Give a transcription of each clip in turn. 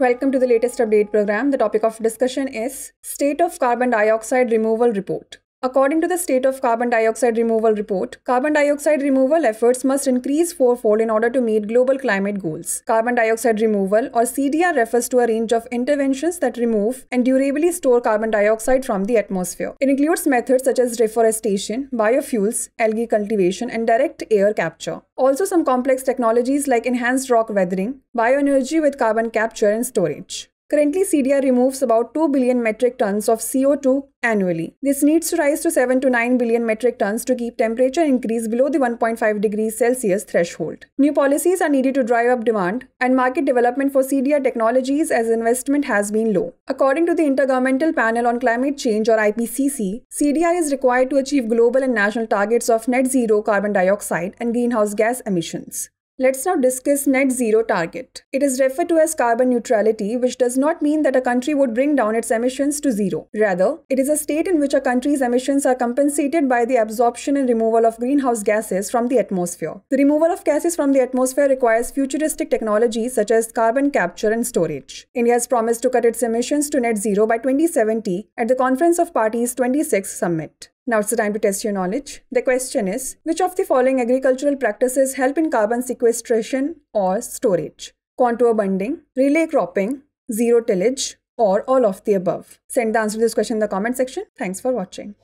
Welcome to the latest update program. The topic of discussion is State of Carbon Dioxide Removal Report. According to the State of Carbon Dioxide Removal Report, carbon dioxide removal efforts must increase fourfold in order to meet global climate goals. Carbon dioxide removal, or CDR, refers to a range of interventions that remove and durably store carbon dioxide from the atmosphere. It includes methods such as reforestation, biofuels, algae cultivation, and direct air capture. Also, some complex technologies like enhanced rock weathering, bioenergy with carbon capture and storage. Currently, CDR removes about 2 billion metric tons of CO2 annually. This needs to rise to 7 to 9 billion metric tons to keep temperature increase below the 1.5 degrees Celsius threshold. New policies are needed to drive up demand and market development for CDR technologies as investment has been low. According to the Intergovernmental Panel on Climate Change or IPCC, CDR is required to achieve global and national targets of net zero carbon dioxide and greenhouse gas emissions. Let's now discuss net zero target. It is referred to as carbon neutrality, which does not mean that a country would bring down its emissions to zero. Rather, it is a state in which a country's emissions are compensated by the absorption and removal of greenhouse gases from the atmosphere. The removal of gases from the atmosphere requires futuristic technologies such as carbon capture and storage. India has promised to cut its emissions to net zero by 2070 at the Conference of Parties 26 summit. Now it's the time to test your knowledge. The question is Which of the following agricultural practices help in carbon sequestration or storage? Contour bunding, relay cropping, zero tillage, or all of the above? Send the answer to this question in the comment section. Thanks for watching.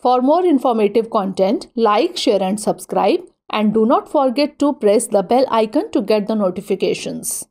For more informative content, like, share, and subscribe. And do not forget to press the bell icon to get the notifications.